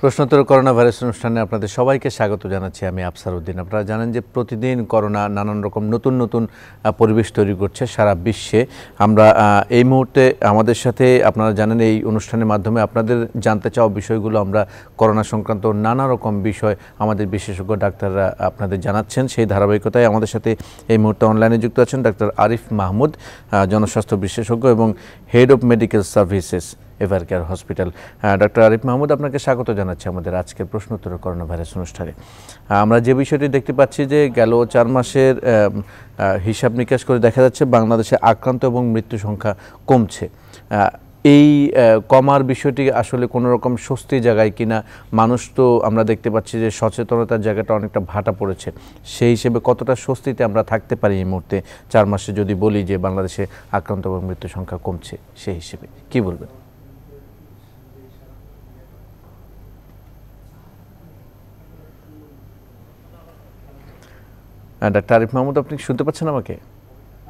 প্রশ্নোত্তর corona virus অনুষ্ঠানে আপনাদের সবাইকে স্বাগত জানাচ্ছি আমি আফসার উদ্দিন। আপনারা জানেন যে প্রতিদিন করোনা নানান রকম নতুন নতুন পরিবেশ তৈরি করছে সারা বিশ্বে। আমরা এই মুহূর্তে আমাদের সাথে আপনারা জানেন এই অনুষ্ঠানের মাধ্যমে আপনাদের জানতে চাওয়া বিষয়গুলো আমরা করোনা সংক্রান্ত নানা রকম বিষয় আমাদের বিশেষজ্ঞ ডাক্তাররা আপনাদের জানাচ্ছেন। সেই ধারাবাহিকতায় আমাদের সাথে এই মুহূর্তে অনলাইনে যুক্ত আছেন ডাক্তার আরিফ মাহমুদ জনস্বাস্থ্য বিশেষজ্ঞ এবং head of medical services Evercare hospital. Doctor Arif Mahmud, আপনাকে স্বাগত জানাচ্ছি আমাদের আজকের প্রশ্নোত্তর করোনা ভাইরাস অনুষ্ঠানে আমরা যে বিষয়টি দেখতে পাচ্ছি যে গেল চার মাসের হিসাব নিকাশ করে দেখা যাচ্ছে বাংলাদেশে আক্রান্ত এবং মৃত্যু সংখ্যা কমছে। এই কমার বিষয়টি আসলে কোনো রকম স্বস্তি জায়গায় কিনা, মানুষ তো আমরা দেখতে পাচ্ছি যে সচেতনতার জায়গাটা অনেকটা ভাটা পড়েছে। সেই হিসেবে কতটা স্বস্তিতে আমরা থাকতে পারি এই মুহূর্তে? চার মাসে যদি বলি যে বাংলাদেশে আক্রান্ত এবং মৃত্যু সংখ্যা কমছে, সেই হিসেবে কি বলবেন? ডাক্তার আরিফ মাহমুদ আপনি শুনতে পাচ্ছেন আমাকে?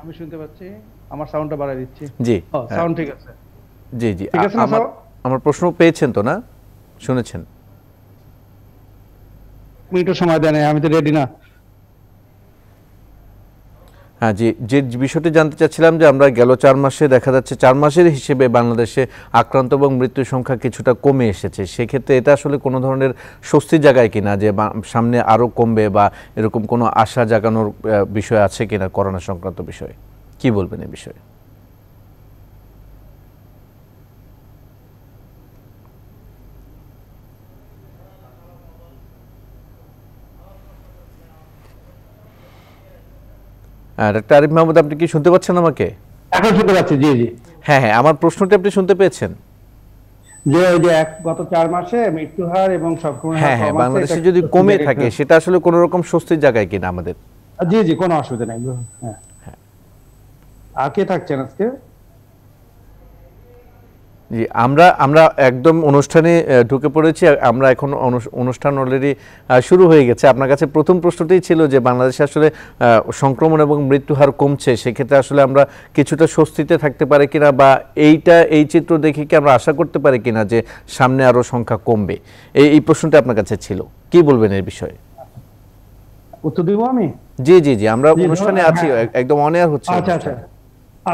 আমি শুনতে পাচ্ছি। আমার সাউন্ডটা বাড়াই দিচ্ছি। জি। সাউন্ড ঠিক আছে। জি জি। আমার আমার প্রশ্ন পেয়েছেন তো না? শুনেছেন। মিনিটও সময় দেয় আমি তো রেডি না। হ্যাঁ জি যে বিষয়টি জানতে চাচ্ছিলাম যে আমরা গেল চার মাসে দেখা যাচ্ছে চার মাসের হিসেবে বাংলাদেশে আক্রান্ত এবং মৃত্যুর সংখ্যা কিছুটা কমে এসেছে। সেক্ষেত্রে এটা আসলে কোনো ধরনের স্বস্তির জায়গায় কিনা যে সামনে আরও কমবে বা এরকম কোনো আশা জাগানোর বিষয় আছে কিনা করোনা সংক্রান্ত বিষয়ে? কি বলবেন এ বিষয়ে? ডাক্তার আরিফ মাহমুদ আপনি কি শুনতে পাচ্ছেন আমাকে? এখন শুনতে পাচ্ছি জি জি। হ্যাঁ হ্যাঁ আমার প্রশ্নটি আপনি শুনতে পেয়েছেন? যে ওই যে এক গত চার মাসে মৃত্যু হার এবং সংক্রমণ হ্যাঁ হ্যাঁ বাংলাদেশে যদি কমে থাকে সেটা আসলে কোনো রকম স্বস্তির জায়গায় কিনা আমাদের? জি জি কোনো অসুবিধা নাই হ্যাঁ। আর কে থাকছেন আজকে? জি আমরা আমরা একদম অনুষ্ঠানে ঢুকে পড়েছি আমরা এখন অনুষ্ঠান অলরেডি শুরু হয়ে গেছে। আপনার কাছে প্রথম প্রশ্নটাই ছিল যে বাংলাদেশে আসলে সংক্রমণ এবং মৃত্যু হার কমছে সেক্ষেত্রে আসলে আমরা কিছুটা স্বস্তিতে থাকতে পারি কিনা বা এইটা এই চিত্র দেখে কি আমরা আশা করতে পারি কিনা যে সামনে আরও সংখ্যা কমবে? এই এই প্রশ্নটা আপনার কাছে ছিল। কি বলবেন এর বিষয়ে? উত্তর দিব আমি? জি জি জি আমরা অনুষ্ঠানে হ্যাঁ। আছি একদম অনেয়ার হচ্ছে আচ্ছা আচ্ছা।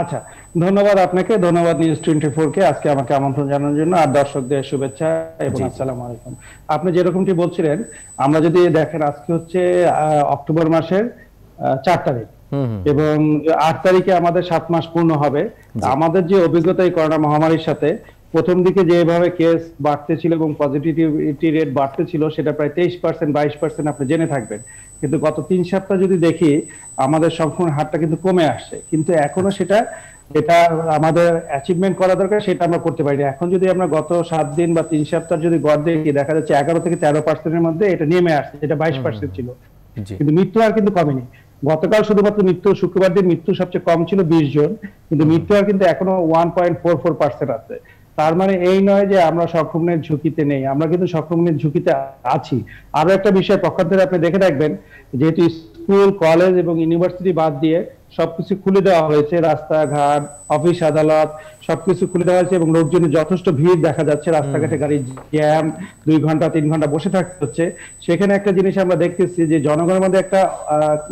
আচ্ছা ধন্যবাদ আপনাকে ধন্যবাদ নিউজ টোয়েন্টি ফোর কে আজকে আমাকে আমন্ত্রণ জানানোর জন্য আর দর্শকদের শুভেচ্ছা এবং জি। আলাইকুম। আপনি যেরকমটি বলছিলেন আমরা যদি দেখেন আজকে হচ্ছে অক্টোবর মাসের চার তারিখ এবং আট তারিখে আমাদের সাত মাস পূর্ণ হবে। আমাদের যে অভিজ্ঞতা এই করোনা মহামারীর সাথে প্রথম দিকে যেভাবে কেস বাড়তেছিল এবং পজিটিভিটি রেট বাড়তেছিল সেটা প্রায় তেইশ পার্সেন্ট বাইশ পার্সেন্ট আপনি জেনে থাকবেন। কিন্তু গত তিন সপ্তাহ যদি দেখি আমাদের সংক্রমণ হারটা কিন্তু কমে আসছে। কিন্তু এখনও সেটা এটা আমাদের অ্যাচিভমেন্ট করা দরকার সেটা আমরা করতে পারি। এখন যদি আমরা গত সাত দিন বা তিন সপ্তাহ যদি গড় দেখি দেখা যাচ্ছে এগারো থেকে তেরো পার্সেন্টের মধ্যে এটা নেমে আসছে যেটা বাইশ পার্সেন্ট ছিল। কিন্তু মৃত্যু আর কিন্তু কমেনি। গতকাল শুধুমাত্র মৃত্যু শুক্রবার দিন মৃত্যু সবচেয়ে কম ছিল বিশ জন কিন্তু মৃত্যু আর কিন্তু এখনও one point four four percent আছে। তার মানে এই নয় যে আমরা সংক্রমণের ঝুঁকিতে নেই আমরা কিন্তু সংক্রমণের ঝুঁকিতে আছি। আরও একটা বিষয় পক্ষান্তরে আপনি দেখে রাখবেন যেহেতু স্কুল কলেজ এবং ইউনিভার্সিটি বাদ দিয়ে সবকিছু খুলে দেওয়া হয়েছে। রাস্তাঘাট অফিস আদালত সবকিছু খুলে দেওয়া হয়েছে এবং লোকজনের যথেষ্ট ভিড় দেখা যাচ্ছে। রাস্তাঘাটে গাড়ি জ্যাম দুই ঘণ্টা তিন ঘণ্টা বসে থাকতে হচ্ছে। সেখানে একটা জিনিস আমরা দেখতেছি যে জনগণের মধ্যে একটা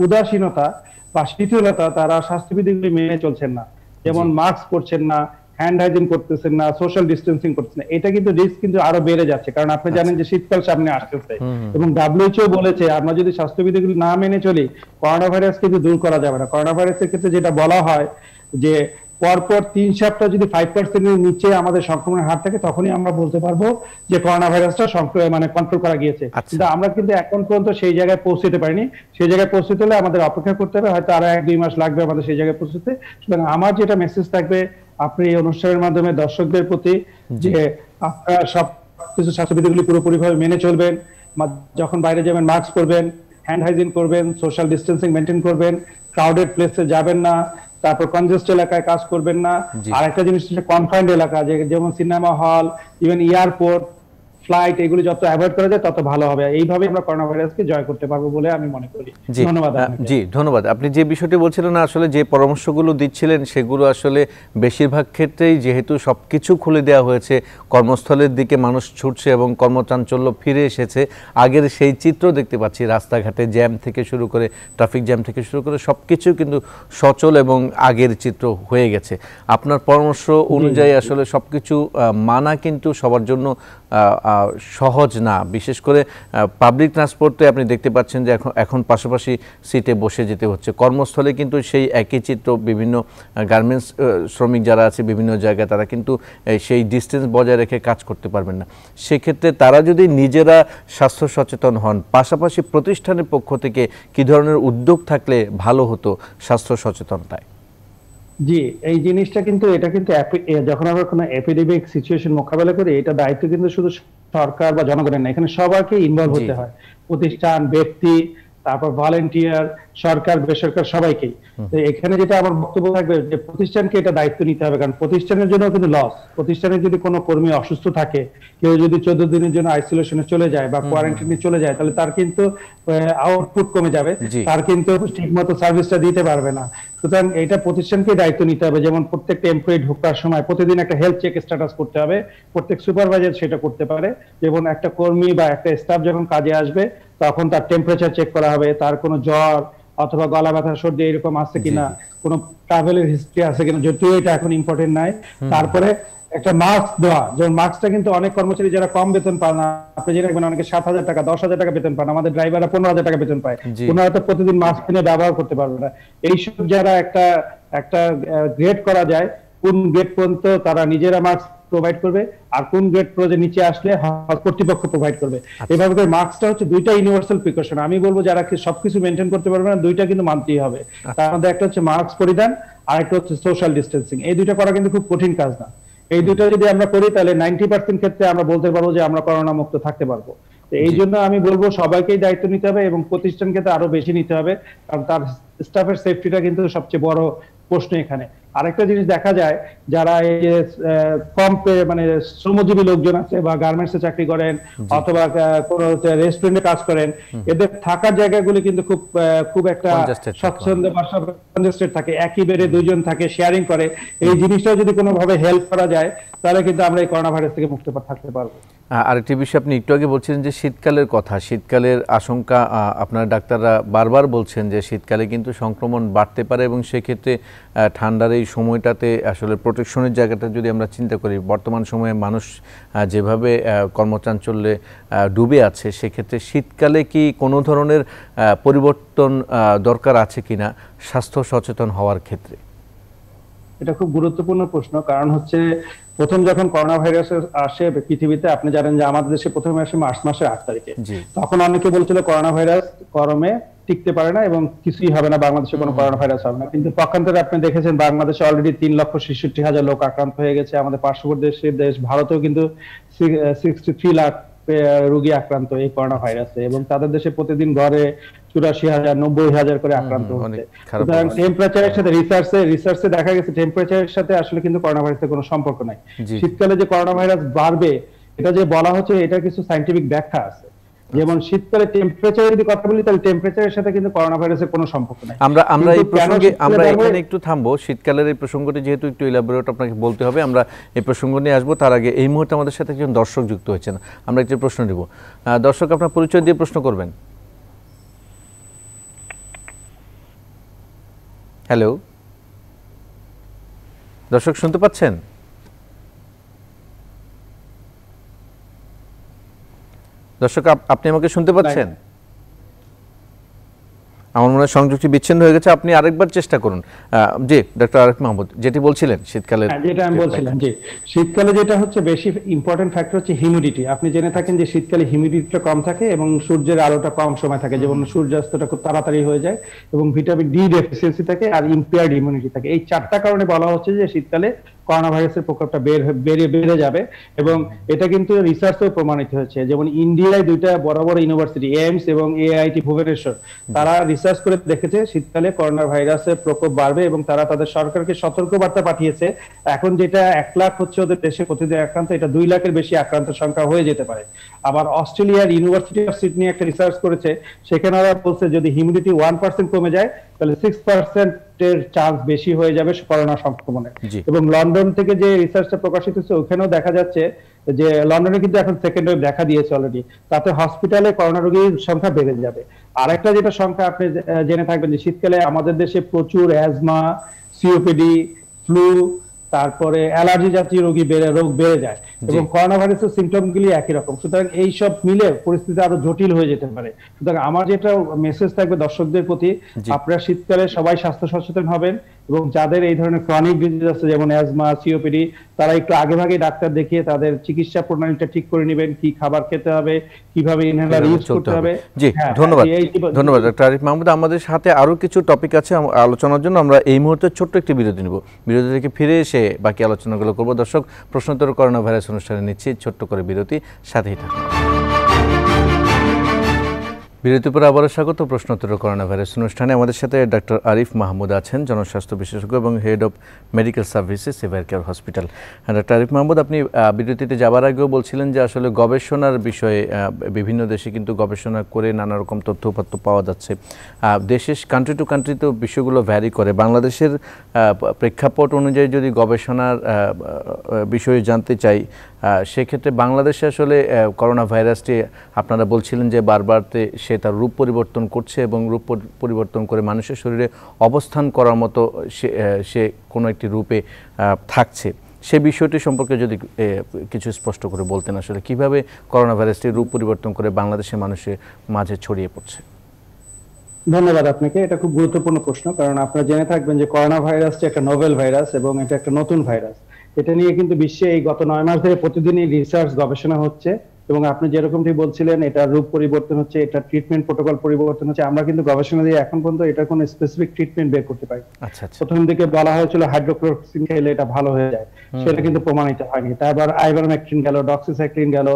উদাসীনতা বা শিথিলতা তারা স্বাস্থ্যবিধিগুলি মেনে চলছেন না। যেমন মাস্ক পরছেন না হ্যান্ড হাইজিন করতেছেন না সোশ্যাল ডিস্টেন্সিং করতেছেন না এটা কিন্তু রিস্ক কিন্তু আরও বেড়ে যাচ্ছে। কারণ আপনি জানেন যে শীতকাল সামনে আসতেছে। এবং ডাব্লিউএইচও বলেছে আমরা যদি স্বাস্থ্যবিধিগুলি না মেনে চলি করোনা ভাইরাস কিন্তু দূর করা যাবে না। করোনা ভাইরাসের ক্ষেত্রে যেটা বলা হয় যে পরপর তিন সপ্তাহ যদি ফাইভ পার্সেন্টের নিচে আমাদের সংক্রমণের হার থাকে তখনই আমরা বলতে পারব যে করোনা ভাইরাসটা মানে কন্ট্রোল করা গিয়েছে। আচ্ছা। কিন্তু আমরা কিন্তু এখন পর্যন্ত সেই জায়গায় পৌঁছতে পারিনি। সেই জায়গায় পৌঁছতে হলে আমাদের অপেক্ষা করতে হবে। হয়তো আরও এক দুই মাস লাগবে আমাদের সেই জায়গায় পৌঁছতে। সুতরাং আমার যেটা মেসেজ থাকবে আপনি এই অনুষ্ঠানের মাধ্যমে দর্শকদের প্রতি যে আপনারা সব কিছু স্বাস্থ্যবিধিগুলি পুরোপুরিভাবে মেনে চলবেন যখন বাইরে যাবেন মাস্ক পরবেন হ্যান্ড হাইজিন করবেন সোশ্যাল ডিস্টেন্সিং মেনটেন করবেন ক্রাউডেড প্লেসে যাবেন না তারপর কনজেস্ট এলাকায় কাজ করবেন না। আর একটা জিনিস হচ্ছে কনফাইন্ড এলাকা যেমন cinema hall even airport flight এগুলি যত অ্যাভয়েড করা যায় তত ভালো হবে। এইভাবে আমরা করোনা ভাইরাসকে জয় করতে পারব বলে আমি মনে করি। ধন্যবাদ জি ধন্যবাদ। আপনি যে বিষয়টি বলছিলেন আসলে যে পরামর্শগুলো দিচ্ছিলেন সেগুলো আসলে বেশিরভাগ ক্ষেত্রেই যেহেতু সবকিছু খুলে দেওয়া হয়েছে কর্মস্থলের দিকে মানুষ ছুটছে এবং কর্মচাঞ্চল্য ফিরে এসেছে আগের সেই চিত্র দেখতে পাচ্ছি রাস্তাঘাটে জ্যাম থেকে শুরু করে ট্রাফিক জ্যাম থেকে শুরু করে সবকিছু কিন্তু সচল এবং আগের চিত্র হয়ে গেছে। আপনার পরামর্শ অনুযায়ী আসলে সবকিছু আহ, মানা কিন্তু সবার জন্য সহজ না। বিশেষ করে পাবলিক ট্রান্সপোর্টে আপনি দেখতে পাচ্ছেন যে এখন এখন পাশাপাশি সিটে বসে যেতে হচ্ছে। কর্মস্থলে কিন্তু সেই একই চিত্র বিভিন্ন গার্মেন্টস শ্রমিক যারা আছে বিভিন্ন জায়গায়, তারা কিন্তু সেই ডিস্টেন্স বজায় রেখে কাজ করতে পারবেন না। সেক্ষেত্রে তারা যদি নিজেরা স্বাস্থ্য সচেতন হন, পাশাপাশি প্রতিষ্ঠানের পক্ষ থেকে কী ধরনের উদ্যোগ থাকলে ভালো হতো স্বাস্থ্য সচেতনতায়? জি এই জিনিসটা কিন্তু এটা কিন্তু যখন আমরা কোনো এপিডেমিক সিচুয়েশন মোকাবেলা করি এটা দায়িত্ব কিন্তু শুধু সরকার বা জনগণের না এখানে সবাইকে ইনভলভ। হতে হয় প্রতিষ্ঠান ব্যক্তি তারপর ভলেন্টিয়ার সরকার বেসরকার সবাইকেই এখানে যেটা আমার বক্তব্য থাকবে যে প্রতিষ্ঠানকে এটা দায়িত্ব নিতে হবে কারণ প্রতিষ্ঠানের জন্য কিন্তু লস প্রতিষ্ঠানের যদি কোনো কর্মী অসুস্থ থাকে কেউ যদি চোদ্দ দিনের জন্য আইসোলেশনে চলে যায় বা কোয়ারেন্টাইনে চলে যায় তাহলে তার কিন্তু আউটপুট কমে যাবে। তার কিন্তু ঠিকমতো সার্ভিসটা দিতে পারবে না। সুতরাং এটা প্রতিষ্ঠানকে দায়িত্ব নিতে হবে। যেমন প্রত্যেকটা এমপ্লয়ি ঢোকার সময় প্রতিদিন একটা হেলথ চেক স্ট্যাটাস করতে হবে। প্রত্যেক সুপারভাইজার সেটা করতে পারে। যেমন একটা কর্মী বা একটা স্টাফ যখন কাজে আসবে তখন তার টেম্পারেচার চেক করা হবে তার কোনো জ্বর অথবা গলা ব্যথা সর্দি এরকম আছে কিনা কোনো ট্রাভেলের হিস্ট্রি আছে কিনা যদিও এটা এখন ইম্পর্টেন্ট নাই। তারপরে একটা মাস্ক দেওয়া যেমন মাস্কটা কিন্তু অনেক কর্মচারী যারা কম বেতন পান না আপনি জেনে রাখবেন অনেকে সাত হাজার টাকা দশ হাজার টাকা বেতন পান আমাদের ড্রাইভাররা পনেরো হাজার টাকা বেতন পায়। ওনারা তো প্রতিদিন মাস্ক কিনে ব্যবহার করতে পারবে না। এইসব যারা একটা একটা গ্রেড করা যায় কোন গ্রেড পর্যন্ত তারা নিজেরা মাস্ক প্রোভাইড করবে আর কোন গ্রেড প্রজে নিচে আসলে কর্তৃপক্ষ প্রোভাইড করবে। এভাবে করে মাস্কটা হচ্ছে দুইটা ইউনিভার্সাল প্রিকশন আমি বলব যারা কি সবকিছু মেনটেন করতে পারবে না দুইটা কিন্তু মানতেই হবে। তার মধ্যে একটা হচ্ছে মাস্ক পরিধান আর একটা হচ্ছে সোশ্যাল ডিস্টেন্সিং এই দুইটা করা কিন্তু খুব কঠিন কাজ না। এই দুটো যদি আমরা করি তাহলে নাইনটি পার্সেন্ট ক্ষেত্রে আমরা বলতে পারব যে আমরা করোনা মুক্ত থাকতে পারব। তো এই জন্য আমি বলব সবাইকেই দায়িত্ব নিতে হবে এবং প্রতিষ্ঠানকে তো আরও বেশি নিতে হবে কারণ তার স্টাফের সেফটিটা কিন্তু সবচেয়ে বড় প্রশ্ন এখানে। আরেকটা জিনিস দেখা যায় যারা এই যে কম মানে শ্রমজীবী লোকজন আছে বা গার্মেন্টসে চাকরি করেন অথবা কোনো রেস্টুরেন্টে কাজ করেন এদের থাকার জায়গাগুলি কিন্তু খুব আহ, খুব একটা। স্বচ্ছন্দ বা কনজেস্টেড থাকে একই বেডে দুইজন থাকে শেয়ারিং করে। এই জিনিসটাও যদি কোনোভাবে হেল্প করা যায় তাহলে কিন্তু আমরা এই করোনা ভাইরাস থেকে মুক্ত থাকতে পারব। আরেকটি বিষয় আপনি একটু আগে বলছিলেন যে শীতকালের কথা। শীতকালের আশঙ্কা আপনার ডাক্তাররা বারবার বলছেন যে শীতকালে কিন্তু সংক্রমণ বাড়তে পারে এবং সেক্ষেত্রে ঠান্ডার এই সময়টাতে আসলে প্রোটেকশনের জায়গাটা যদি আমরা চিন্তা করি, বর্তমান সময়ে মানুষ যেভাবে কর্মচাঞ্চল্যে ডুবে আছে, সেক্ষেত্রে শীতকালে কি কোনো ধরনের পরিবর্তন দরকার আছে কিনা স্বাস্থ্য সচেতন হওয়ার ক্ষেত্রে? এটা খুব গুরুত্বপূর্ণ প্রশ্ন। কারণ হচ্ছে প্রথম যখন করোনা ভাইরাস আসে পৃথিবীতে আপনি জানেন যে আমাদের দেশে প্রথমে আসে মার্চ মাসের আট তারিখে। তখন অনেকে বলছিল করোনা ভাইরাস গরমে টিকতে পারে না এবং কিছুই হবে না বাংলাদেশে কোনো করোনা ভাইরাস হবে না। কিন্তু পক্ষান্তরে আপনি দেখেছেন বাংলাদেশে অলরেডি তিন লক্ষ ছেষট্টি হাজার লোক আক্রান্ত হয়ে গেছে। আমাদের পার্শ্ববর্তী দেশ ভারতেও কিন্তু সিক্সটি থ্রি লাখ রোগী আক্রান্ত এই করোনা ভাইরাসে এবং তাদের দেশে প্রতিদিন ঘরে চুরাশি হাজার নব্বই হাজার করে আক্রান্ত হচ্ছে। সুতরাং টেম্পারেচারের সাথে রিসার্চে রিসার্চে দেখা গেছে টেম্পারেচারের সাথে আসলে কিন্তু করোনা ভাইরাসের কোনো সম্পর্ক নাই। শীতকালে যে করোনা ভাইরাস বাড়বে এটা যে বলা হচ্ছে এটা কিছু সাইন্টিফিক ব্যাখ্যা আছে। যেমন শীতকালে টেম্পারেচার যদি কথা বলি তাহলে টেম্পারেচারের সাথে কিন্তু করোনা ভাইরাসের কোনো সম্পর্ক নাই। আমরা আমরা এই প্রসঙ্গে আমরা এখানে একটু থামবো। শীতকালের এই প্রসঙ্গটি যেহেতু একটু ইলাবোরেট আপনাকে বলতে হবে আমরা এই প্রসঙ্গ নিয়ে আসব। তার আগে এই মুহূর্তে আমাদের সাথে একজন দর্শক যুক্ত হয়েছেন। আমরা একটি প্রশ্ন নেব। দর্শক আপনার পরিচয় দিয়ে প্রশ্ন করবেন। হ্যালো? দর্শক শুনতে পাচ্ছেন? দর্শক আপ- আপনি আমাকে শুনতে পাচ্ছেন? আমার মনে হয় সংযোগটি বিচ্ছিন্ন হয়ে গেছে। আপনি আরেকবার চেষ্টা করুন। জি ডক্টর আরেফ মাহমুদ যেটি বলছিলেন শীতকালে হ্যাঁ, যেটা আমি বলছিলাম যে শীতকালে যেটা হচ্ছে বেশি ইম্পর্টেন্ট ফ্যাক্টর হচ্ছে হিউমিডিটি আপনি জেনে থাকেন যে শীতকালে হিউমিডিটিটা কম থাকে এবং সূর্যের আলোটা কম সময় থাকে। যেমন সূর্যাস্তটা খুব তাড়াতাড়ি হয়ে যায় এবং ভিটামিন ডি ডেফিসিয়েন্সি থাকে আর ইম্পেয়ার্ড ইমিউনিটি থাকে। এই চারটা কারণে বলা হচ্ছে যে শীতকালে করোনা ভাইরাসের প্রকোপটা বের বেড়ে বেড়ে যাবে এবং এটা কিন্তু রিসার্চেও প্রমাণিত হয়েছে। যেমন ইন্ডিয়ায় দুইটা বড় বড় ইউনিভার্সিটি এইমস এবং এআইটি ভুবনেশ্বর, তারা রিসার্চ করে দেখেছে শীতকালে করোনা ভাইরাসের প্রকোপ বাড়বে এবং তারা তাদের সরকারকে সতর্ক বার্তা পাঠিয়েছে। এখন যেটা এক লাখ হচ্ছে ওদের দেশে প্রতিদিন আক্রান্ত, এটা দুই লাখের বেশি আক্রান্ত সংখ্যা হয়ে যেতে পারে। আবার অস্ট্রেলিয়ার ইউনিভার্সিটি অফ সিডনি একটা রিসার্চ করেছে সেখানে ওরা বলছে যদি হিউমিডিটি ওয়ান পার্সেন্ট কমে যায় তাহলে সিক্স পার্সেন্টের চান্স বেশি হয়ে যাবে করোনা সংক্রমণের জি। এবং লন্ডন থেকে যে রিসার্চটা প্রকাশিত হচ্ছে ওখানেও দেখা যাচ্ছে যে লন্ডনে কিন্তু এখন সেকেন্ড ওয়েভ দেখা দিয়েছে অলরেডি তাতে হসপিটালে করোনা রোগীর সংখ্যা বেড়ে যাবে। আরেকটা যেটা সংখ্যা আপনি জেনে থাকবেন যে শীতকালে আমাদের দেশে প্রচুর অ্যাজমা সিওপিডি ফ্লু তারপরে অ্যালার্জি জাতীয় রোগী বেড়ে রোগ বেড়ে যায় এবং করোনা ভাইরাসের সিমটম গুলি একই রকম। সুতরাং এইসব মিলে পরিস্থিতি আরও জটিল হয়ে যেতে পারে। সুতরাং আমার যেটা মেসেজ থাকবে দর্শকদের প্রতি আপনারা শীতকালে সবাই স্বাস্থ্য সচেতন হবেন। এবং যাদের এই ধরনের ক্রনিক ডিজিজ আছে যেমন অ্যাজমা সিওপিডি তারা একটু আগে ভাগে ডাক্তার দেখিয়ে তাদের চিকিৎসা প্রণালীটা ঠিক করে নেবেন কি খাবার খেতে হবে কীভাবে ইনহেলার ইউজ করতে হবে। জি হ্যাঁ, ধন্যবাদ। জীবন- ধন্যবাদ ডক্টর আরিফ মাহমুদ। আমাদের সাথে আরও কিছু টপিক আছে আলোচনার জন্য আমরা এই মুহূর্তে ছোট্ট একটি বিরতি নেব। বিরতি থেকে ফিরে এসে বাকি আলোচনাগুলো করব। দর্শক প্রশ্নোত্তর করোনা ভাইরাস অনুষ্ঠানে নিচ্ছি ছোট্ট করে বিরতি সাথেই থাকুন। বিরতির পর আবারও স্বাগত প্রশ্নোত্তর করোনা ভাইরাস অনুষ্ঠানে। আমাদের সাথে ডক্টর আরিফ মাহমুদ আছেন, জনস্বাস্থ্য বিশেষজ্ঞ এবং head of medical services Evercare hospital doctor Arif Mahmud, আপনি বিরতিতে যাবার আগেও বলছিলেন যে আসলে গবেষণার বিষয়ে বিভিন্ন দেশে কিন্তু গবেষণা করে নানা রকম তথ্যপত্র পাওয়া যাচ্ছে। দেশের কান্ট্রি টু কান্ট্রি তো বিষয়গুলো ভ্যারি করে। বাংলাদেশের প্রেক্ষাপট অনুযায়ী যদি গবেষণার বিষয়ে জানতে চাই সেক্ষেত্রে বাংলাদেশে আসলে করোনা ভাইরাসটি আপনারা বলছিলেন যে বারবারতে সে তার রূপ পরিবর্তন করছে এবং রূপ পরিবর্তন করে মানুষের শরীরে অবস্থান করার মতো সে সে কোনো একটি রূপে থাকছে। সে বিষয়টি সম্পর্কে যদি কিছু স্পষ্ট করে বলতেন আসলে কীভাবে করোনা ভাইরাসটি রূপ পরিবর্তন করে বাংলাদেশের মানুষের মাঝে ছড়িয়ে পড়ছে। ধন্যবাদ আপনাকে। এটা খুব গুরুত্বপূর্ণ প্রশ্ন, কারণ আপনারা জেনে থাকবেন যে করোনা ভাইরাসটি একটা নোভেল ভাইরাস এবং এটা একটা নতুন ভাইরাস। এটা নিয়ে কিন্তু বিশ্বে এই গত নয় মাস ধরে প্রতিদিনই রিসার্চ গবেষণা হচ্ছে এবং আপনি যেরকমটি বলছিলেন এটা রূপ পরিবর্তন হচ্ছে এটা ট্রিটমেন্ট প্রোটোকল পরিবর্তন হচ্ছে। আমরা কিন্তু গবেষণা দিয়ে এখন পর্যন্ত এটা কোনো স্পেসিফিক ট্রিটমেন্ট বের করতে পারি আচ্ছা আচ্ছা। প্রথম দিকে বলা হয়েছিল হাইড্রোক্লোরোক্সিন খেলে এটা ভালো হয়ে যায়। সেটা কিন্তু প্রমাণিত হয়নি। তারপর আইভারমেকটিন গেল ডক্সিসাইক্লিন গেল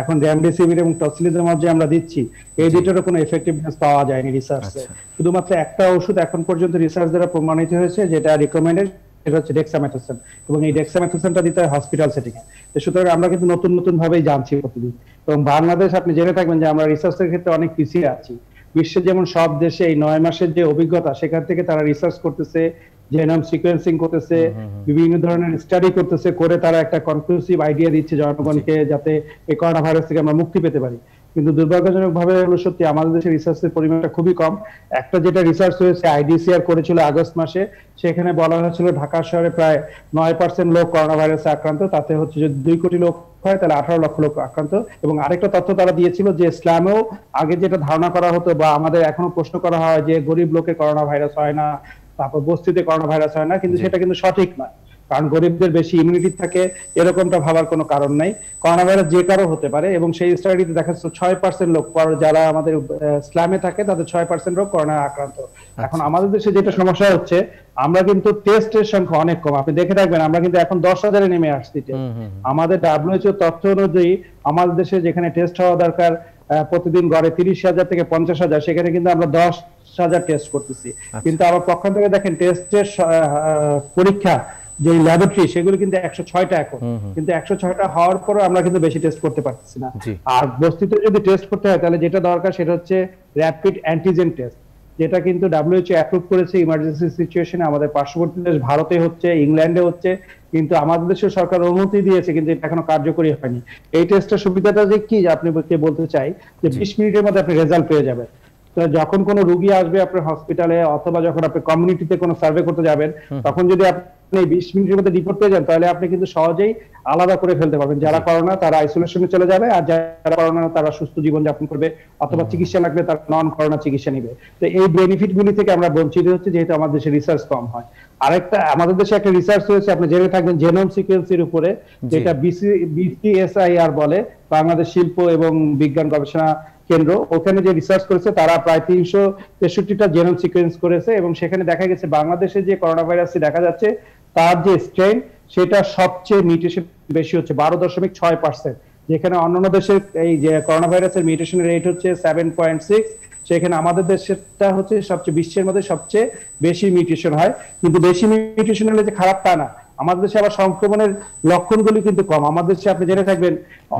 এখন রেমডেসিভির এবং টক্সিলিজমেব যে আমরা দিচ্ছি। এই দুটোরও কোনো এফেক্টিভনেস পাওয়া যায়নি রিসার্চে শুধুমাত্র একটা ওষুধ এখন পর্যন্ত রিসার্চ দ্বারা প্রমাণিত হয়েছে যেটা রিকমেন্ডেড সেটা হচ্ছে ডেক্সামেথোসেন এবং এই ডেক্সামেথোসেনটা দিতে হয় হসপিটাল সেটিং এ। তো সুতরাং আমরা কিন্তু নতুন নতুন ভাবেই জানছি প্রতিদিন। এবং বাংলাদেশ আপনি জেনে থাকবেন যে আমরা রিসার্চের ক্ষেত্রে অনেক পিছিয়ে আছি। বিশ্বে যেমন সব দেশে এই নয় মাসের যে অভিজ্ঞতা সেখান থেকে তারা রিসার্চ করতেছে জেনোম সিকোয়েন্সিং করতেছে বিভিন্ন ধরনের স্টাডি করতেছে করে তারা একটা কনক্লুসিভ আইডিয়া দিচ্ছে জনগণকে যাতে এই করোনা ভাইরাস থেকে আমরা মুক্তি পেতে পারি। কিন্তু দুর্ভাগ্যজনক ভাবে হলো সত্যি আমাদের দেশে রিসার্চের পরিমাণটা খুবই কম। একটা যেটা রিসার্চ হয়েছে আইডিসিআর করেছিল আগস্ট মাসে সেখানে বলা হয়েছিল ঢাকা শহরে প্রায় নয় পার্সেন্ট লোক করোনা ভাইরাসে আক্রান্ত তাতে হচ্ছে যদি দুই কোটি লোক হয় তাহলে আঠারো লক্ষ লোক আক্রান্ত। এবং আরেকটা তথ্য তারা দিয়েছিল যে ইসলামেও আগে যেটা ধারণা করা হতো বা আমাদের এখনও প্রশ্ন করা হয় যে গরিব লোকে করোনা ভাইরাস হয় না তারপর বস্তিতে করোনা ভাইরাস হয় না কিন্তু সেটা কিন্তু সঠিক নয়। কারণ গরিবদের বেশি ইমিউনিটি থাকে এরকমটা ভাবার কোনো কারণ নাই। করোনা ভাইরাস যে কারও হতে পারে এবং সেই স্টাডিতে দেখা যাচ্ছে ছয় পার্সেন্ট লোক যারা আমাদের ইসলামে থাকে তাদের ছয় পার্সেন্ট লোক করোনা আক্রান্ত। এখন আমাদের দেশে যেটা সমস্যা হচ্ছে আমরা কিন্তু টেস্টের সংখ্যা অনেক কম। আপনি দেখে থাকবেন আমরা কিন্তু এখন দশ হাজারে নেমে আসছি আমাদের ডাব্লিউএইচও তথ্য অনুযায়ী আমাদের দেশে যেখানে টেস্ট হওয়া দরকার প্রতিদিন গড়ে তিরিশ হাজার থেকে পঞ্চাশ হাজার সেখানে কিন্তু আমরা দশ হাজার টেস্ট করতেছি। কিন্তু আবার পক্ষান্তরে দেখেন টেস্টের পরীক্ষা যে ল্যাবরেটরি সেগুলো কিন্তু একশো ছয়টা এখন। কিন্তু একশো ছয়টা হওয়ার পরও আমরা কিন্তু বেশি টেস্ট করতে পারতেছি না। আর বস্তিতে যদি টেস্ট করতে হয় তাহলে যেটা দরকার সেটা হচ্ছে র্যাপিড অ্যান্টিজেন টেস্ট যেটা কিন্তু ডাব্লিউএইচও অ্যাপ্রুভ করেছে ইমার্জেন্সি সিচুয়েশনে আমাদের পার্শ্ববর্তী দেশ ভারতে হচ্ছে ইংল্যান্ডে হচ্ছে কিন্তু আমাদের দেশের সরকার অনুমতি দিয়েছে কিন্তু এটা এখনও কার্যকরী হয়নি। এই টেস্টের সুবিধাটা যে কি যে আপনি কে বলতে চাই যে বিশ মিনিটের মধ্যে আপনি রেজাল্ট পেয়ে যাবেন। যখন কোনো রুগী আসবে আপনার হসপিটালে অথবা যখন আপনি কমিউনিটিতে কোনো সার্ভে করতে যাবেন তখন যদি আপনি বিশ মিনিটের মধ্যে রিপোর্ট পেয়ে যান তাহলে আপনি কিন্তু সহজেই আলাদা করে ফেলতে পারবেন। যারা করোনা তারা আইসোলেশনে চলে যাবে আর যারা করোনা তারা সুস্থ জীবন যাপন করবে অথবা চিকিৎসা লাগলে তারা নন করোনা চিকিৎসা নিবে। তো এই বেনিফিট গুলি থেকে আমরা বঞ্চিত হচ্ছে যেহেতু আমাদের দেশে রিসার্চ কম হয়। আরেকটা আমাদের দেশে একটা রিসার্চ হয়েছে আপনি জেনে থাকবেন জেনোম সিকোয়েন্সের উপরে যেটা বিসি বিসিএসআইআর বলে বাংলাদেশ শিল্প এবং বিজ্ঞান গবেষণা কেন্দ্র। ওখানে যে রিসার্চ করেছে, তারা প্রায় তিনশো তেষট্টিটা জেনোম সিকোয়েন্স করেছে এবং সেখানে দেখা গেছে বাংলাদেশে যে করোনা ভাইরাসটি দেখা যাচ্ছে, তার যে স্ট্রেন সেটা সবচেয়ে মিউটেশন বেশি হচ্ছে, বারো দশমিক ছয় পার্সেন্ট যেখানে অন্যান্য দেশের এই যে করোনা ভাইরাসের মিউটেশন রেট হচ্ছে সেভেন পয়েন্ট সিক্স সেখানে আমাদের দেশেরটা হচ্ছে সবচেয়ে বিশ্বের মধ্যে সবচেয়ে বেশি মিউটেশন হয়। কিন্তু বেশি মিউটেশন হলে যে খারাপ তা না। আমাদের দেশে আবার সংক্রমণের লক্ষণগুলি কিন্তু কম। আমাদের দেশে আপনি জেনে থাকবেন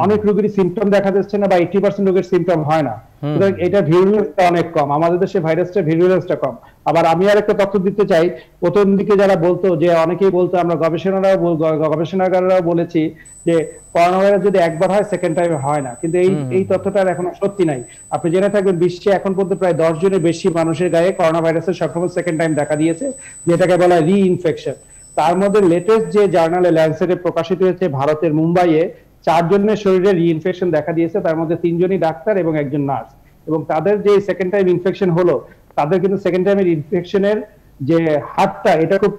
অনেক রোগীর সিমটম দেখা যাচ্ছে না বা এইটি পার্সেন্ট রোগের সিমটম হয় না। সুতরাং এটা ভিরুলেন্সটা অনেক কম। আমাদের দেশে ভাইরাসটা ভিরুলেন্সটা কম। আবার আমি আর একটা তথ্য দিতে চাই। প্রথম দিকে যারা বলতো যে অনেকেই বলতো আমরা গবেষণারাও গবেষণাগাররাও বলেছি যে করোনা ভাইরাস যদি একবার হয় সেকেন্ড টাইম হয় না। কিন্তু এই এই তথ্যটা আর এখনও সত্যি নাই। আপনি জেনে থাকবেন বিশ্বে এখন পর্যন্ত প্রায় দশ জনের বেশি মানুষের গায়ে করোনা ভাইরাসের সংক্রমণ সেকেন্ড টাইম দেখা দিয়েছে যেটাকে বলা হয় রি ইনফেকশন তার মধ্যে লেটেস্ট যে জার্নালে ল্যান্সেটে প্রকাশিত হয়েছে ভারতের মুম্বাইয়ে, চারজনের শরীরে রিইনফেকশন দেখা দিয়েছে। তার মধ্যে তিনজনই ডাক্তার এবং একজন নার্স এবং তাদের যে সেকেন্ড টাইম ইনফেকশন হলো, তাদের কিন্তু সেকেন্ড টাইমের ইনফেকশনের যে হারটা এটা খুব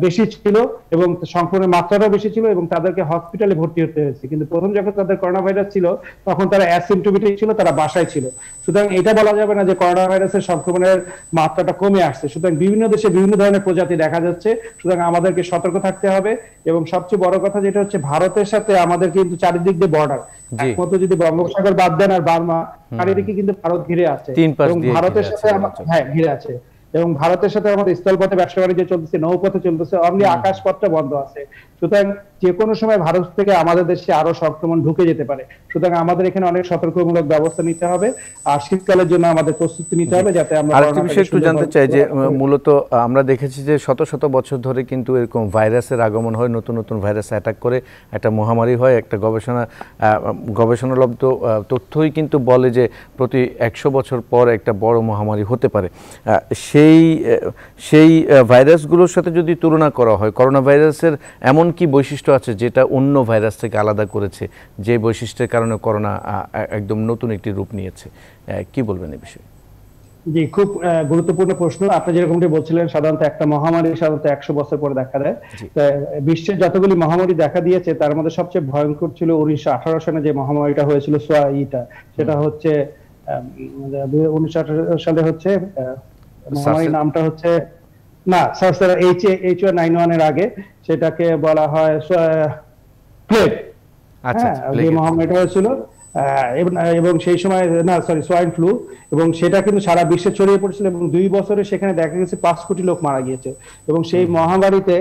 বেশি ছিল এবং সংক্রমণের মাত্রাটাও বেশি ছিল এবং তাদেরকে হসপিটালে ভর্তি হতে হয়েছে। কিন্তু প্রথম যখন তাদের করোনা ভাইরাস ছিল তখন তারা অ্যাসিমটোমেটিক ছিল তারা বাসায় ছিল। সুতরাং এটা বলা যাবে না যে করোনা ভাইরাসের সংক্রমণের মাত্রাটা কমে আসছে। সুতরাং বিভিন্ন দেশে বিভিন্ন ধরনের প্রজাতি দেখা যাচ্ছে। সুতরাং আমাদেরকে সতর্ক থাকতে হবে এবং সবচেয়ে বড় কথা যেটা হচ্ছে ভারতের সাথে আমাদের কিন্তু চারিদিক দিয়ে বর্ডার। একমাত্র যদি বঙ্গোপসাগর বাদ দেন আর বার্মা চারিদিকে কিন্তু ভারত ঘিরে আছে। এবং ভারতের সাথে। হ্যাঁ ঘিরে আছে। এবং ভারতের সাথে আমাদের স্থলপথে ব্যবসা বাণিজ্য চলতেছে নৌপথে চলতেছে অনলি আকাশপথটা বন্ধ আছে। সুতরাং যে কোনো সময় ভারত থেকে আমাদের দেশে আরও সংক্রমণ ঢুকে যেতে পারে। সুতরাং আমাদের এখানে অনেক সতর্কমূলক ব্যবস্থা নিতে হবে। আর শীতকালের জন্য আমাদের প্রস্তুতি নিতে হবে যাতে আমরা আরেকটি বিষয় একটু জানতে চাই যে মূলত আমরা দেখেছি যে শত শত বছর ধরে কিন্তু এরকম ভাইরাসের আগমন হয় নতুন নতুন ভাইরাস অ্যাটাক করে। একটা মহামারী হয় একটা গবেষণা গবেষণালব্ধ তথ্যই কিন্তু বলে যে প্রতি একশো বছর পর একটা বড় মহামারী হতে পারে। সেই সেই ভাইরাসগুলোর সাথে যদি তুলনা করা হয় করোনা ভাইরাসের এমন কি বৈশিষ্ট্য আছে যেটা অন্য ভাইরাস থেকে আলাদা করেছে যে বৈশিষ্ট্যের কারণে করোনা একদম নতুন একটি রূপ নিয়েছে। কি বলবেন এই বিষয়ে? জি খুব গুরুত্বপূর্ণ প্রশ্ন। আপনি যেরকমটি বলছিলেন সাধারণত একটা মহামারী সাধারণত একশো বছর পরে দেখা দেয়। বিশ্বের যতগুলি মহামারী দেখা দিয়েছে তার মধ্যে সবচেয়ে ভয়ঙ্কর ছিল উনিশশো আঠারো সালে যে মহামারীটা হয়েছিল সোয়া ইটা সেটা হচ্ছে উনিশশো আঠারো সালে হচ্ছে মহামারীর নামটা হচ্ছে না সার্সের এইচ এইচ নাইন ওয়ানের আগে। সেটাকে বলা হয় প্লেগ আচ্ছা হ্যাঁ, হয়েছিল এবং সেই সময় না সরি সোয়াইন ফ্লু এবং সেটা কিন্তু সারা বিশ্বে ছড়িয়ে পড়েছিল এবং দুই বছরে সেখানে দেখা গেছে পাঁচ কোটি লোক মারা গিয়েছে। এবং সেই মহামারীতে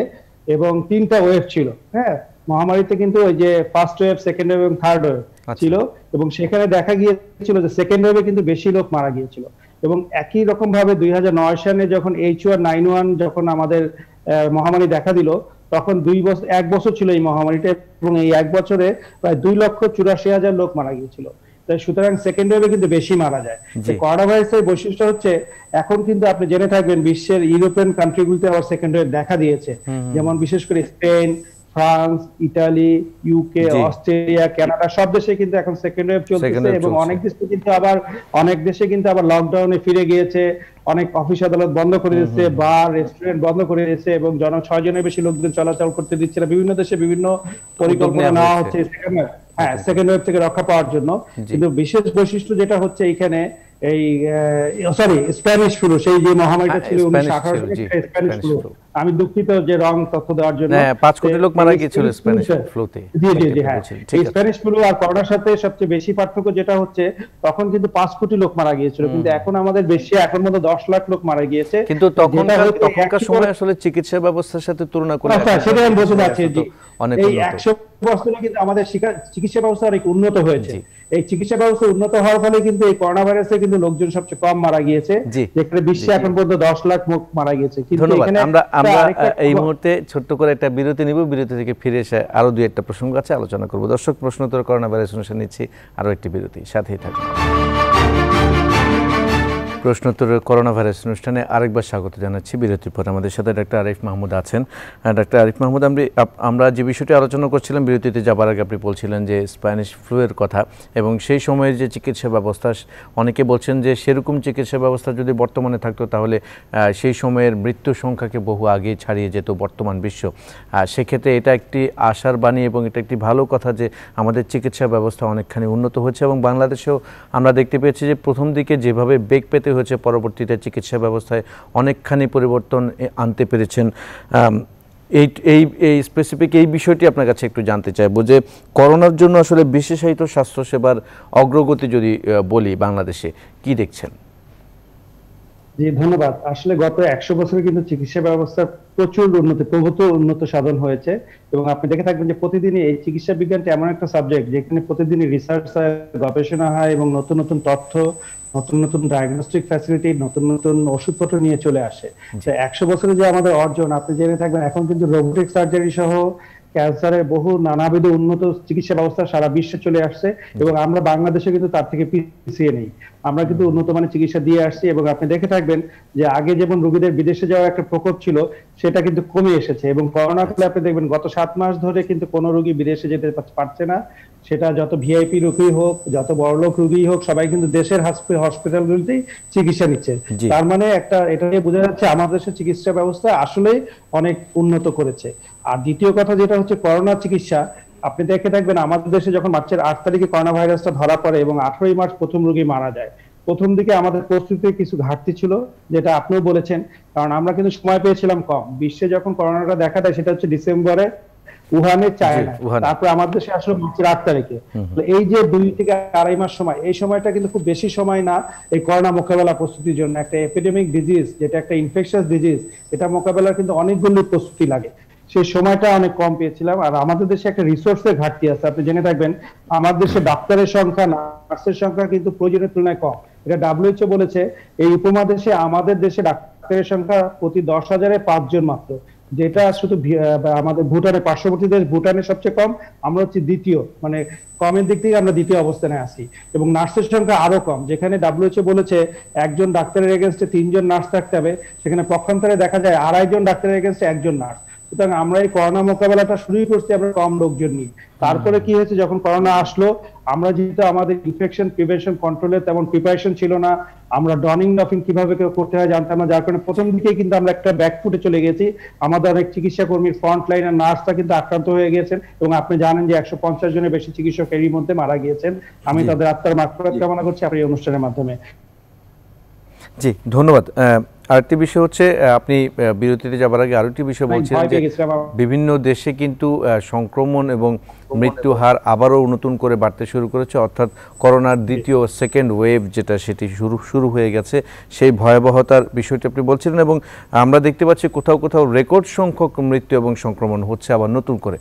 এবং তিনটা ওয়েভ ছিল হ্যাঁ মহামারীতে কিন্তু ওই যে ফার্স্ট ওয়েভ সেকেন্ড ওয়েভ এবং থার্ড ওয়েভ আচ্ছা। ছিল এবং সেখানে দেখা গিয়েছিল যে সেকেন্ড ওয়েভে কিন্তু বেশি লোক মারা গিয়েছিল। এবং একই রকম ভাবে দুই হাজার নয় সালে যখন এইচ ওয়ান নাইন ওয়ান যখন আমাদের আহ, মহামারী দেখা দিল তখন দুই বছর এক বছর ছিল এই মহামারীটা এবং এই এক বছরে প্রায় দুই লক্ষ চুরাশি হাজার লোক মারা গিয়েছিল। তাই সুতরাং সেকেন্ড ওয়েভে কিন্তু বেশি মারা যায়। করোনা ভাইরাসের বৈশিষ্ট্য হচ্ছে এখন কিন্তু আপনি জেনে থাকবেন বিশ্বের ইউরোপিয়ান কান্ট্রিগুলিতে আবার সেকেন্ড ওয়েভ দেখা দিয়েছে। যেমন বিশেষ করে Spain France Italy UK Australia Canada সব দেশে কিন্তু এখন সেকেন্ড ওয়েভ চলতেছে এবং অনেক দেশে কিন্তু আবার অনেক দেশে কিন্তু আবার লকডাউনে ফিরে গিয়েছে অনেক অফিস আদালত বন্ধ করে দিয়েছে বার রেস্টুরেন্ট বন্ধ করে দিয়েছে এবং জন ছয় জনের বেশি লোকজন চলাচল করতে দিচ্ছে না। বিভিন্ন দেশে বিভিন্ন পরিকল্পনা নেওয়া হচ্ছে wave- হ্যাঁ সেকেন্ড ওয়েভ থেকে রক্ষা পাওয়ার জন্য। কিন্তু বিশেষ বৈশিষ্ট্য যেটা হচ্ছে এখানে এই সরি স্প্যানিশ ফ্লু সেই যে মহামারীটা হ্যাঁ, ছিল স্প্যানিশ ফ্লু আমি দুঃখিত যে রং তথ্য দেওয়ার জন্য হ্যাঁ, পাঁচ কোটি লোক মারা গিয়েছিল স্প্যানিশ ফ্লুতে। জি জি জি হ্যাঁ। স্প্যানিশ ফ্লু আর করোনার সাথে সবচেয়ে বেশি পার্থক্য যেটা হচ্ছে তখন কিন্তু পাঁচ কোটি লোক মারা গিয়েছিল। কিন্তু এখন আমাদের বেশি এখন মধ্যে দশ লাখ লোক মারা গিয়েছে। কিন্তু যেটা তখনকার তখনকার সময় আসলে চিকিৎসা ব্যবস্থার সাথে তুলনা করে আচ্ছা সেটাই আমি বলতে চাচ্ছি অনেক এই। একশো বছরে কিন্তু আমাদের চিকিৎসা ব্যবস্থা অনেক উন্নত হয়েছে। এই চিকিৎসা ব্যবস্থা উন্নত হওয়ার ফলে কিন্তু এই করোনা ভাইরাসে কিন্তু লোকজন সবচেয়ে কম মারা গিয়েছে। যেখানে বিশ্বে। এখন পর্যন্ত দশ লাখ মুখ মারা গিয়েছে। কিন্তু আমরা আমরা এই মুহূর্তে ছোট্ট করে একটা বিরতি নিব। বিরতি থেকে ফিরে এসে আরও দুই একটা প্রসঙ্গ আছে আলোচনা করব। দর্শক প্রশ্নোত্তর করোনা ভাইরাস অনুষ্ঠান নিচ্ছি আরও একটি বিরতি। সাথেই থাকুন। প্রশ্নোত্তরের করোনা ভাইরাস অনুষ্ঠানে আরেকবার স্বাগত জানাচ্ছি বিরতির পর আমাদের সাথে ডাক্তার আরিফ মাহমুদ আছেন। ডাক্তার আরিফ মাহমুদ আমি আমরা যে বিষয়টি আলোচনা করছিলাম, বিরতিতে যাবার আগে আপনি বলছিলেন যে স্প্যানিশ ফ্লুয়ের কথা এবং সেই সময়ের যে চিকিৎসা ব্যবস্থা, অনেকে বলছেন যে সেরকম চিকিৎসা ব্যবস্থা যদি বর্তমানে থাকতো তাহলে সেই সময়ের মৃত্যু সংখ্যাকে বহু আগে ছাড়িয়ে যেত বর্তমান বিশ্ব। সেক্ষেত্রে এটা একটি আশার বাণী এবং এটা একটি ভালো কথা যে আমাদের চিকিৎসা ব্যবস্থা অনেকখানি উন্নত হচ্ছে এবং বাংলাদেশেও আমরা দেখতে পেয়েছি যে প্রথম দিকে যেভাবে বেগ পেতে হয়েছে, পরবর্তীতে চিকিৎসা ব্যবস্থায় অনেকখানি পরিবর্তন আনতে পেরেছেন। এই এই এই স্পেসিফিক এই বিষয়টি আপনার কাছে একটু জানতে চাইব যে করোনার জন্য আসলে বিশেষায়িত স্বাস্থ্যসেবার অগ্রগতি যদি বলি বাংলাদেশে, কি দেখছেন? জি ধন্যবাদ। আসলে গত একশো বছরে কিন্তু চিকিৎসা ব্যবস্থার প্রচুর উন্নতি প্রভূত উন্নত সাধন হয়েছে এবং আপনি দেখে থাকবেন যে প্রতিদিনই এই চিকিৎসা বিজ্ঞানটা এমন একটা সাবজেক্ট যেখানে প্রতিদিনই রিসার্চ হয় গবেষণা হয় এবং নতুন নতুন তথ্য নতুন নতুন ডায়াগনস্টিক ফ্যাসিলিটি নতুন নতুন ওষুধপত্র নিয়ে চলে আসে। একশো বছরে যে আমাদের অর্জন আপনি জেনে থাকবেন এখন কিন্তু রোবোটিক সার্জারি সহ ক্যান্সারের বহু নানাবিধ উন্নত চিকিৎসা ব্যবস্থা সারা বিশ্বে চলে আসছে এবং আমরা বাংলাদেশে কিন্তু তার থেকে পিছিয়ে নেই। আমরা কিন্তু উন্নত মানের চিকিৎসা দিয়ে আসছি এবং আপনি দেখে থাকবেন যে আগে যেমন রোগীদের বিদেশে যাওয়ার একটা প্রকোপ ছিল সেটা কিন্তু কমে এসেছে এবং করোনা কালে আপনি দেখবেন গত সাত মাস ধরে কিন্তু কোনো রোগী বিদেশে যেতে পারছে না। সেটা যত ভিআইপি রোগী হোক যত বড়লোক রোগী হোক সবাই কিন্তু দেশের হসপিটালগুলিতেই চিকিৎসা নিচ্ছে। তার মানে একটা এটা নিয়ে বোঝা যাচ্ছে আমাদের দেশের চিকিৎসা ব্যবস্থা আসলেই অনেক উন্নত করেছে। আর দ্বিতীয় কথা যেটা হচ্ছে করোনা চিকিৎসা আপনি দেখে থাকবেন আমাদের দেশে যখন মার্চের আট তারিখে করোনা ভাইরাসটা ধরা পড়ে এবং আঠারোই মার্চ প্রথম রোগী মারা যায় প্রথম দিকে আমাদের প্রস্তুতিতে কিছু ঘাটতি ছিল যেটা আপনিও বলেছেন কারণ আমরা কিন্তু সময় পেয়েছিলাম কম। বিশ্বে যখন করোনাটা দেখা দেয় সেটা হচ্ছে ডিসেম্বরে উহানে চায়না। তারপর আমাদের দেশে আসলে মার্চের আট তারিখে। এই যে দুই থেকে আড়াই মাস সময় এই সময়টা কিন্তু খুব বেশি সময় না এই করোনা মোকাবেলা প্রস্তুতির জন্য। একটা এপিডেমিক ডিজিজ যেটা একটা ইনফেকশাস ডিজিজ এটা মোকাবেলার কিন্তু অনেকগুলো প্রস্তুতি লাগে। সেই সময়টা অনেক কম পেয়েছিলাম। আর আমাদের দেশে একটা রিসোর্সের ঘাটতি আছে। আপনি জেনে থাকবেন আমাদের দেশে ডাক্তারের সংখ্যা, নার্সের সংখ্যা কিন্তু প্রয়োজনের তুলনায় কম। এটা ডাব্লিউএইচও বলেছে, এই উপমহাদেশে আমাদের দেশে ডাক্তারের সংখ্যা প্রতি দশ হাজারে পাঁচজন মাত্র, যেটা শুধু আমাদের ভুটানের পার্শ্ববর্তী দেশ ভুটানের সবচেয়ে কম, আমরা হচ্ছে দ্বিতীয় মানে কমের দিক থেকে আমরা দ্বিতীয় অবস্থানে আছি। এবং নার্সের সংখ্যা আরও কম, যেখানে ডাব্লিউএইচও বলেছে, একজন ডাক্তারের এগেনস্টে তিনজন নার্স থাকতে হবে, সেখানে পক্ষান্তরে দেখা যায় আড়াইজন ডাক্তারের এগেনস্টে একজন নার্স। সুতরাং আমরা এই করোনা মোকাবেলাটা শুরুই করছি আমরা কম লোকজন নিয়ে। তারপরে কি হয়েছে যখন করোনা আসলো আমরা যেহেতু আমাদের ইনফেকশন প্রিভেনশন কন্ট্রোলে তেমন প্রিপারেশন ছিল না আমরা ডনিং ডফিং কীভাবে করতে হয় জানতাম না যার কারণে প্রথম দিকেই কিন্তু আমরা একটা ব্যাক ফুটে চলে গেছি। আমাদের অনেক চিকিৎসা কর্মীর ফ্রন্ট লাইনের নার্সরা কিন্তু আক্রান্ত হয়ে গিয়েছেন এবং আপনি জানেন যে একশো পঞ্চাশ জনের বেশি চিকিৎসক এরই মধ্যে মারা গিয়েছেন। আমি তাদের আত্মার মাত্রা কামনা করছি। আপনার এই অনুষ্ঠানের মাধ্যমে। জি ধন্যবাদ। আরেকটি বিষয় হচ্ছে আপনি বিরতিতে যাবার আগে আরেকটি বিষয় বলছিলেন যে বিভিন্ন দেশে কিন্তু সংক্রমণ এবং মৃত্যু হার আবারও নতুন করে বাড়তে শুরু করেছে অর্থাৎ করোনার দ্বিতীয় সেকেন্ড ওয়েভ যেটা সেটি শুরু শুরু হয়ে গেছে সেই ভয়াবহতার বিষয়টি আপনি বলছিলেন এবং আমরা দেখতে পাচ্ছি কোথাও কোথাও রেকর্ড সংখ্যক মৃত্যু এবং সংক্রমণ হচ্ছে আবার নতুন করে।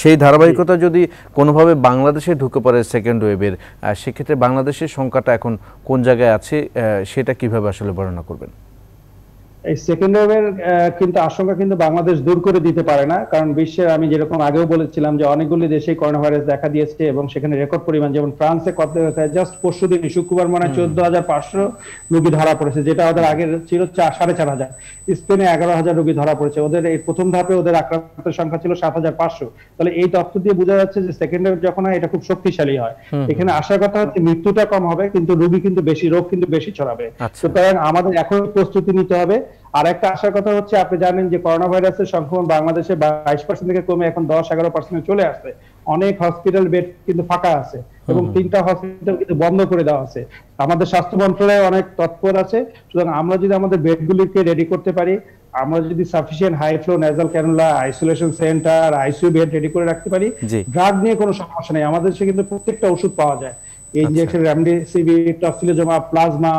সেই ধারাবাহিকতা যদি কোনোভাবে বাংলাদেশে ঢুকে পড়ে সেকেন্ড ওয়েভের সেক্ষেত্রে বাংলাদেশের সংখ্যাটা এখন কোন জায়গায় আছে সেটা কীভাবে আসলে বর্ণনা করবেন? এই সেকেন্ড ওয়েভের কিন্তু আশঙ্কা কিন্তু বাংলাদেশ দূর করে দিতে পারে না। কারণ বিশ্বের আমি যেরকম আগেও বলেছিলাম যে অনেকগুলি দেশেই করোনা ভাইরাস দেখা দিয়েছে এবং সেখানে রেকর্ড পরিমাণ যেমন ফ্রান্সে কত জাস্ট পরশু দিন শুক্রবার মানে চোদ্দ হাজার পাঁচশো রোগী ধরা পড়েছে যেটা ওদের আগে ছিল সাড়ে চার হাজার। স্পেনে এগারো হাজার রোগী ধরা পড়েছে। ওদের এই প্রথম ধাপে ওদের আক্রান্তের সংখ্যা ছিল সাত হাজার পাঁচশো। তাহলে এই তথ্য দিয়ে বোঝা যাচ্ছে যে সেকেন্ড ওয়েভ যখন হয় এটা খুব শক্তিশালী হয়। এখানে আসার কথা হচ্ছে মৃত্যুটা কম হবে কিন্তু রোগী কিন্তু বেশি রোগ কিন্তু বেশি ছড়াবে। আচ্ছা। সুতরাং আমাদের এখন প্রস্তুতি নিতে হবে। আর একটা আসার কথা হচ্ছে আপনি জানেন যে করোনা ভাইরাসের সংক্রমণ বাংলাদেশে বাইশ পার্সেন্ট থেকে কমে এখন দশ এগারো পার্সেন্টে চলে আসছে। অনেক হসপিটাল বেড কিন্তু ফাঁকা আছে এবং তিনটা হসপিটাল কিন্তু বন্ধ করে দেওয়া আছে। আমাদের স্বাস্থ্য মন্ত্রণালয় অনেক তৎপর আছে। সুতরাং আমরা যদি আমাদের বেডগুলিকে রেডি করতে পারি আমরা যদি sufficient high flow nasal cannula isolation centre ICU bed ready করে রাখতে পারি। ড্রাগ নিয়ে কোনো সমস্যা নেই। আমাদের দেশে কিন্তু প্রত্যেকটা ওষুধ পাওয়া যায়। Injection remdesivir tocilizumab plasma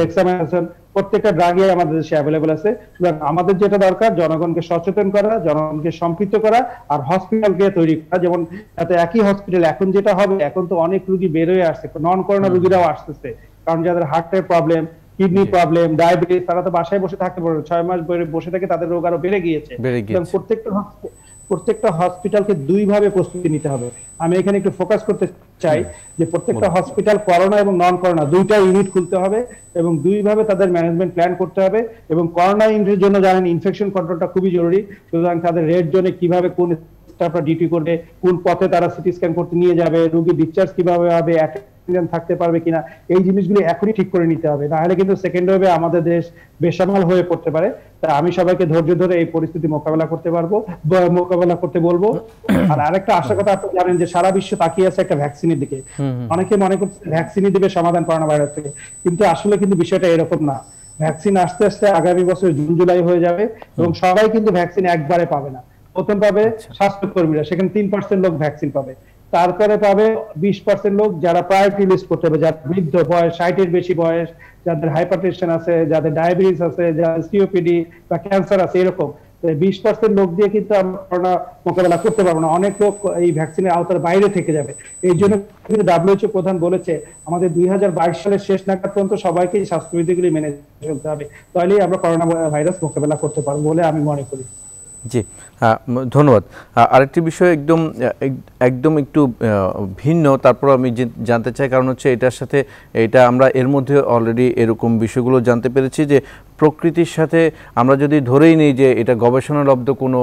dexamethasone প্রত্যেকটা ড্রাগই আমাদের দেশে অ্যাভেলেবল আছে। সুতরাং আমাদের যেটা দরকার জনগণকে সচেতন করা জনগণকে সম্পৃক্ত করা আর হসপিটালকে তৈরি করা। যেমন এত একই হসপিটাল এখন যেটা হবে এখন তো অনেক রুগী বের হয়ে আসছে নন করোনা রুগীরাও আসতেছে। কারণ যাদের হার্টের প্রবলেম কিডনি প্রবলেম ডায়াবেটিস তারা তো বাসায় বসে থাকতে পারে ছয় মাস বসে- বসে থেকে তাদের রোগ আরও বেড়ে গিয়েছে। প্রত্যেকটা প্রত্যেকটা হসপিটালকে দুই ভাবে প্রস্তুতি নিতে হবে। আমি এখানে একটু ফোকাস করতে চাই যে প্রত্যেকটা হসপিটাল করোনা এবং নন করোনা দুইটা ইউনিট খুলতে হবে এবং দুই ভাবে তাদের ম্যানেজমেন্ট প্ল্যান করতে হবে এবং করোনা ইউনিটের জন্য জানেন ইনফেকশন কন্ট্রোলটা খুবই জরুরি। সুতরাং তাদের রেড জোনে কীভাবে কোন স্টাফরা ডিউটি করবে কোন পথে তারা সিটি স্ক্যান করতে নিয়ে যাবে রোগী ডিসচার্জ কীভাবে হবে অ্যাটেন্ডেন্ট থাকতে পারবে কিনা এই জিনিসগুলি এখনই ঠিক করে নিতে হবে। নাহলে কিন্তু সেকেন্ড ওয়েভে আমাদের দেশ বেসামাল হয়ে পড়তে পারে। তা আমি সবাইকে ধৈর্য ধরে এই পরিস্থিতি মোকাবেলা করতে পারব মোকাবেলা করতে বলব। আর আরেকটা আশা কথা আপনি জানেন যে সারা বিশ্ব তাকিয়ে আছে একটা ভ্যাকসিনের দিকে। অনেকে মনে করছে ভ্যাকসিনই দিবে সমাধান করোনা ভাইরাস থেকে কিন্তু আসলে কিন্তু বিষয়টা এরকম না। ভ্যাকসিন আস্তে আস্তে আগামী বছর জুন জুলাই হয়ে যাবে এবং সবাই কিন্তু ভ্যাকসিন একবারে পাবে না। প্রথম পাবে স্বাস্থ্যকর্মীরা সেখানে তিন পার্সেন্ট লোক ভ্যাকসিন পাবে। তারপরে পাবে বিশ পার্সেন্ট লোক যারা প্রায়োরিটি লিস্ট করতে হবে, যারা বৃদ্ধ বয়স, ষাটের বেশি বয়স, যাদের হাইপারটেনশন আছে, যাদের ডায়াবেটিস আছে, যাদের সিওপিডি বা ক্যান্সার আছে, এরকম। বিশ পার্সেন্ট লোক দিয়ে কিন্তু আমরা মোকাবেলা করতে পারব না। অনেক লোক এই ভ্যাকসিনের আওতার বাইরে থেকে যাবে। এই জন্য কিন্তু ডাব্লিউএইচও প্রধান বলেছে, আমাদের দুই হাজার বাইশ সালের শেষ নাগাদ পর্যন্ত সবাইকে স্বাস্থ্যবিধিগুলি মেনে চলতে হবে। তাহলেই আমরা করোনা ভাইরাস মোকাবেলা করতে পারব বলে আমি মনে করি। জি ধন্যবাদ। আরেকটি বিষয় একদম এক- একদম একটু ভিন্ন, তারপর আমি জানতে চাই কারণ হচ্ছে এটার সাথে, এটা আমরা এর মধ্যে অলরেডি এরকম বিষয়গুলো জানতে পেরেছি যে প্রকৃতির সাথে আমরা যদি ধরেই নিই যে এটা গবেষণালব্ধ কোনো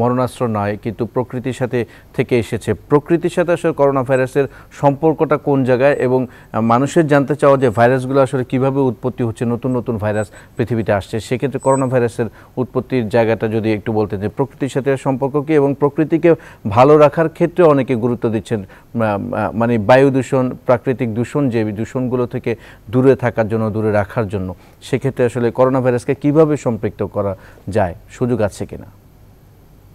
মরণাস্ত্র নয়, কিন্তু প্রকৃতির সাথে থেকে এসেছে। প্রকৃতির সাথে আসলে করোনা ভাইরাসের সম্পর্কটা কোন জায়গায় এবং মানুষের জানতে চাওয়া যে ভাইরাসগুলো আসলে কীভাবে উৎপত্তি হচ্ছে, নতুন নতুন ভাইরাস পৃথিবীতে আসছে, সেক্ষেত্রে করোনা ভাইরাসের উৎপত্তির জায়গাটা যদি একটু বলতেন যে প্রকৃতির সাথে সম্পর্ক কি এবং প্রকৃতিকে ভালো রাখার ক্ষেত্রে অনেকে গুরুত্ব দিচ্ছেন মানে বায়ু দূষণ, প্রাকৃতিক দূষণ যে দূষণগুলো থেকে দূরে থাকার জন্য, দূরে রাখার জন্য। সেক্ষেত্রে আসলে করোনা ভাইরাসকে কীভাবে সম্পৃক্ত করা যায়? সুযোগ আছে কিনা?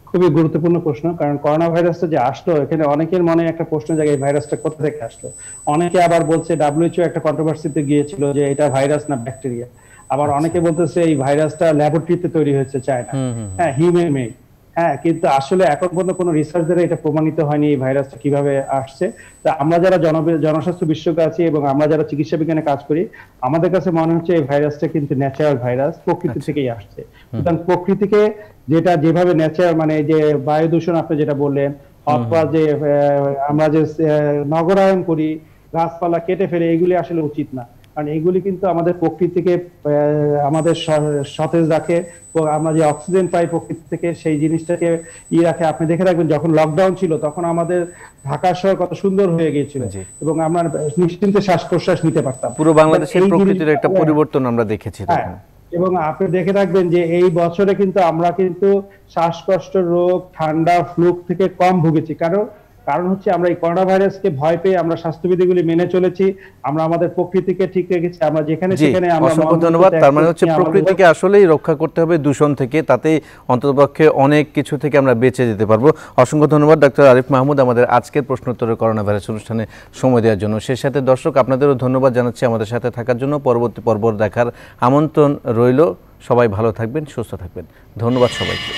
খুবই গুরুত্বপূর্ণ প্রশ্ন কারণ করোনা ভাইরাসটা যে আসলো এখানে অনেকের মনে একটা প্রশ্ন জায়গায় এই ভাইরাসটা কোথা থেকে আসলো? অনেকে আবার বলছে ডাব্লিউএইচও একটা কন্ট্রোভার্সিতে গিয়েছিল যে এটা ভাইরাস না ব্যাকটেরিয়া। আবার অনেকে বলতেছে এই ভাইরাসটা ল্যাবরেটরিতে তৈরি হয়েছে চায়না। হ্যাঁ হিউম্যান মেড হ্যাঁ কিন্তু আসলে এখন পর্যন্ত কোনো রিসার্চ দ্বারা এটা প্রমাণিত হয়নি এই ভাইরাসটা কীভাবে আসছে। তা আমরা যারা জন জনস্বাস্থ্য বিশ্বকে আছি এবং আমরা যারা চিকিৎসা বিজ্ঞানে কাজ করি আমাদের কাছে মনে হচ্ছে এই ভাইরাসটা কিন্তু ন্যাচারাল ভাইরাস প্রকৃতি থেকেই আসছে। সুতরাং প্রকৃতিকে যেটা যেভাবে ন্যাচারাল মানে যে বায়ু দূষণ আপনি যেটা বললেন অথবা যে আমরা যে নগরায়ন করি গাছপালা কেটে ফেলে এগুলি আসলে উচিত না। কারণ এগুলি কিন্তু আমাদের প্রকৃতিকে আমাদের সতেজ রাখে এবং আমরা যে অক্সিজেন পাই প্রকৃতি থেকে সেই জিনিসটাকে ই রাখে। আপনি দেখে রাখবেন যখন লকডাউন ছিল তখন আমাদের ঢাকা শহর কত সুন্দর হয়ে গিয়েছিল এবং আমরা নিশ্চিন্তে শ্বাস প্রশ্বাস নিতে পারতাম। পুরো বাংলাদেশের প্রকৃতির একটা পরিবর্তন আমরা দেখেছি হ্যাঁ। তখন। এবং আপনি দেখে রাখবেন যে এই বছরে কিন্তু আমরা কিন্তু শ্বাসকষ্ট রোগ ঠান্ডা ফ্লু থেকে কম ভুগেছি। কারণ কারণ হচ্ছে আমরা এই করোনা ভাইরাসকে ভয় পেয়ে আমরা স্বাস্থ্যবিধিগুলি মেনে চলেছি আমরা আমাদের প্রকৃতিকে ঠিক রেখেছি আমরা যেখানে সেখানে আমরা অসংখ্য ধন্যবাদ। তার মানে হচ্ছে প্রকৃতিকে আসলেই রক্ষা করতে হবে দূষণ থেকে তাতেই অন্ততপক্ষে অনেক কিছু থেকে আমরা বেঁচে যেতে পারব। অসংখ্য ধন্যবাদ ডক্টর আরিফ মাহমুদ আমাদের আজকের প্রশ্নোত্তরের করোনা ভাইরাস অনুষ্ঠানে সময় দেওয়ার জন্য। সেই সাথে দর্শক আপনাদেরও ধন্যবাদ জানাচ্ছি আমাদের সাথে থাকার জন্য। পরবর্তী পর্ব দেখার আমন্ত্রণ রইল। সবাই ভালো থাকবেন সুস্থ থাকবেন। ধন্যবাদ সবাইকে।